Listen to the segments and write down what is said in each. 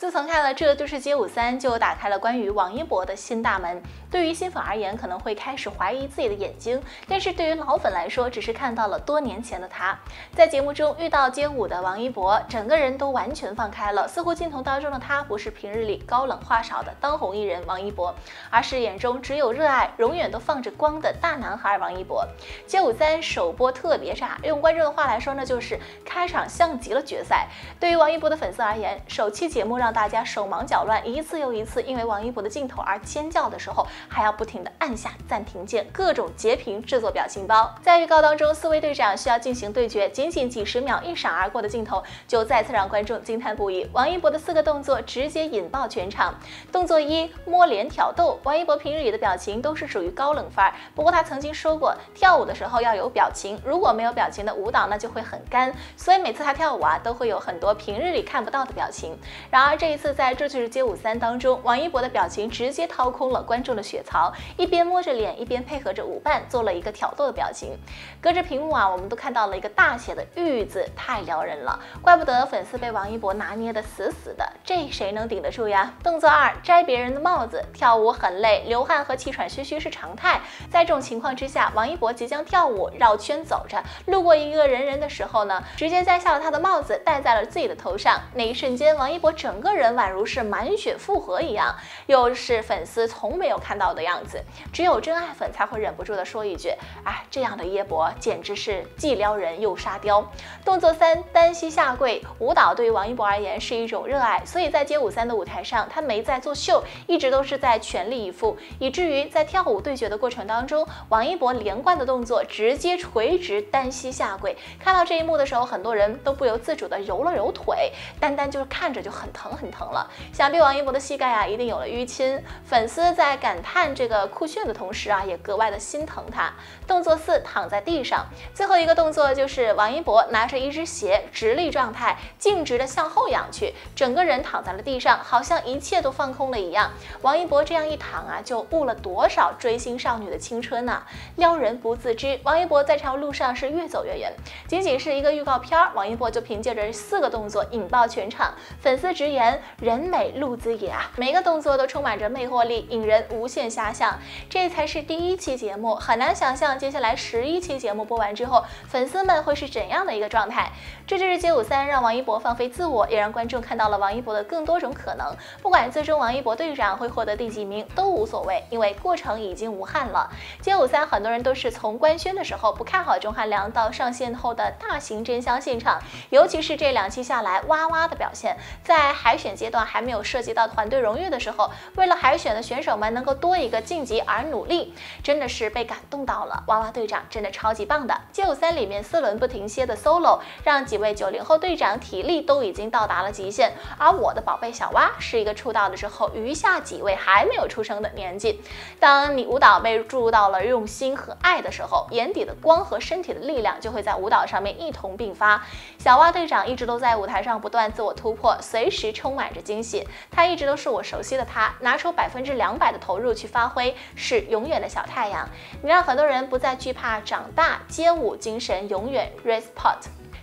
自从看了《这就是街舞三》，就打开了关于王一博的新大门。对于新粉而言，可能会开始怀疑自己的眼睛；但是对于老粉来说，只是看到了多年前的他。在节目中遇到街舞的王一博，整个人都完全放开了，似乎镜头当中的他不是平日里高冷话少的当红艺人王一博，而是眼中只有热爱、永远都放着光的大男孩王一博。街舞三首播特别炸，用观众的话来说呢，就是开场像极了决赛。对于王一博的粉丝而言，首期节目让大家手忙脚乱，一次又一次因为王一博的镜头而尖叫的时候，还要不停的按下暂停键，各种截屏制作表情包。在预告当中，四位队长需要进行对决，仅仅几十秒一闪而过的镜头，就再次让观众惊叹不已。王一博的四个动作直接引爆全场。动作一，摸脸挑逗。王一博平日里的表情都是属于高冷范儿，不过他曾经说过，跳舞的时候要有表情，如果没有表情的舞蹈，那就会很干。所以每次他跳舞啊，都会有很多平日里看不到的表情。然而这一次。在这就是街舞三当中，王一博的表情直接掏空了观众的血槽，一边摸着脸，一边配合着舞伴做了一个挑逗的表情。隔着屏幕啊，我们都看到了一个大写的“玉”字，太撩人了，怪不得粉丝被王一博拿捏的死死的，这谁能顶得住呀？动作二，摘别人的帽子，跳舞很累，流汗和气喘吁吁是常态。在这种情况之下，王一博即将跳舞绕圈走着，路过一个人人的时候呢，直接摘下了他的帽子，戴在了自己的头上。那一瞬间，王一博整个个人宛如是满血复活一样，又是粉丝从没有看到的样子。只有真爱粉才会忍不住的说一句：“哎，这样的耶博简直是既撩人又沙雕。”动作三，单膝下跪。舞蹈对于王一博而言是一种热爱，所以在街舞三的舞台上，他没在作秀，一直都是在全力以赴，以至于在跳舞对决的过程当中，王一博连贯的动作直接垂直单膝下跪。看到这一幕的时候，很多人都不由自主的揉了揉腿，单单就是看着就很疼很疼了。想必王一博的膝盖啊，一定有了淤青。粉丝在感叹这个酷炫的同时啊，也格外的心疼他。动作四，躺在地上。最后一个动作就是王一博拿着一只鞋，直立状态，径直的向后仰去，整个人躺在了地上，好像一切都放空了一样。王一博这样一躺啊，就误了多少追星少女的青春呐！撩人不自知，王一博在这条路上是越走越远。仅仅是一个预告片，王一博就凭借着四个动作引爆全场。粉丝直言，人美。路子野啊，每个动作都充满着魅惑力，引人无限遐想。这才是第一期节目，很难想象接下来十一期节目播完之后，粉丝们会是怎样的一个状态。这就是街舞三让王一博放飞自我，也让观众看到了王一博的更多种可能。不管最终王一博队长会获得第几名都无所谓，因为过程已经无憾了。街舞三很多人都是从官宣的时候不看好钟汉良，到上线后的大型真香现场，尤其是这两期下来哇哇的表现，在海海选阶段还没有。涉及到团队荣誉的时候，为了海选的选手们能够多一个晋级而努力，真的是被感动到了。娃娃队长真的超级棒的，街舞三里面四轮不停歇的 solo，让几位九零后队长体力都已经到达了极限。而我的宝贝小蛙是一个出道的时候，余下几位还没有出生的年纪。当你舞蹈被注入到了用心和爱的时候，眼底的光和身体的力量就会在舞蹈上面一同并发。小蛙队长一直都在舞台上不断自我突破，随时充满着惊喜。他一直都是我熟悉的他，拿出百分之两百的投入去发挥，是永远的小太阳。你让很多人不再惧怕长大，街舞精神永远 respot。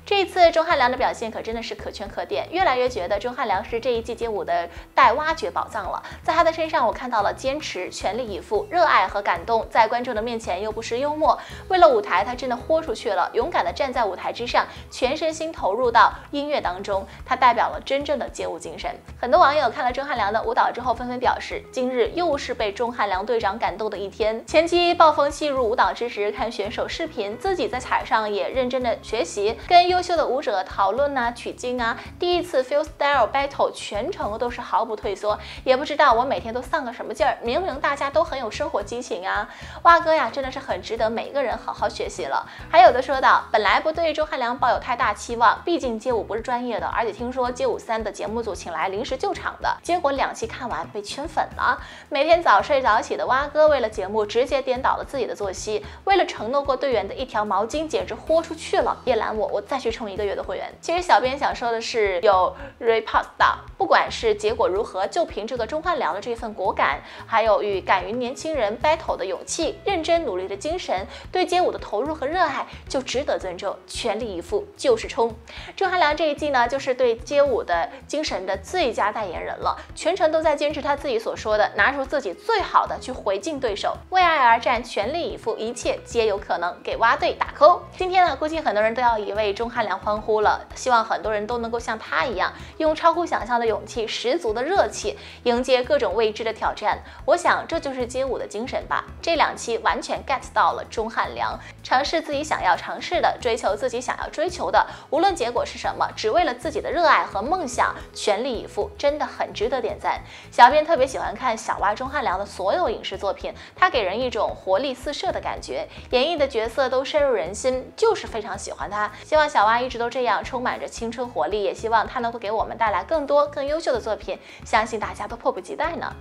这一次钟汉良的表现可真的是可圈可点，越来越觉得钟汉良是这一季街舞的待挖掘宝藏了。在他的身上，我看到了坚持、全力以赴、热爱和感动，在观众的面前又不失幽默。为了舞台，他真的豁出去了，勇敢地站在舞台之上，全身心投入到音乐当中。他代表了真正的街舞精神。很多网友看了钟汉良的舞蹈之后，纷纷表示，今日又是被钟汉良队长感动的一天。前期暴风吸入舞蹈之时，看选手视频，自己在台上也认真的学习，跟优。优秀的舞者讨论呐，取经啊，第一次 feel style battle 全程都是毫不退缩，也不知道我每天都丧个什么劲儿。明明大家都很有生活激情啊，蛙哥呀，真的是很值得每个人好好学习了。还有的说道，本来不对周汉良抱有太大期望，毕竟街舞不是专业的，而且听说街舞三的节目组请来临时救场的，结果两期看完被圈粉了。每天早睡早起的蛙哥，为了节目直接颠倒了自己的作息，为了承诺过队员的一条毛巾，简直豁出去了。别拦我，我再去。去充一个月的会员。其实小编想说的是，有 report 的，不管是结果如何，就凭这个钟汉良的这份果敢，还有与敢于年轻人 battle 的勇气，认真努力的精神，对街舞的投入和热爱，就值得尊重，全力以赴就是冲。钟汉良这一季呢，就是对街舞的精神的最佳代言人了，全程都在坚持他自己所说的，拿出自己最好的去回敬对手，为爱而战，全力以赴，一切皆有可能，给蛙队打 call。今天呢，估计很多人都要以为钟汉汉良欢呼了，希望很多人都能够像他一样，用超乎想象的勇气、十足的热气，迎接各种未知的挑战。我想这就是街舞的精神吧。这两期完全 get 到了钟汉良，尝试自己想要尝试的，追求自己想要追求的，无论结果是什么，只为了自己的热爱和梦想，全力以赴，真的很值得点赞。小编特别喜欢看小蛙钟汉良的所有影视作品，他给人一种活力四射的感觉，演绎的角色都深入人心，就是非常喜欢他。希望小蛙一直都这样，充满着青春活力，也希望他能够给我们带来更多更优秀的作品，相信大家都迫不及待呢。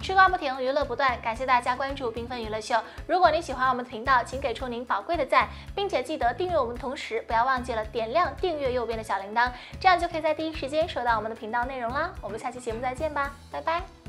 吃瓜不停，娱乐不断，感谢大家关注缤纷娱乐秀。如果你喜欢我们的频道，请给出您宝贵的赞，并且记得订阅我们同时，不要忘记了点亮订阅右边的小铃铛，这样就可以在第一时间收到我们的频道内容啦。我们下期节目再见吧，拜拜。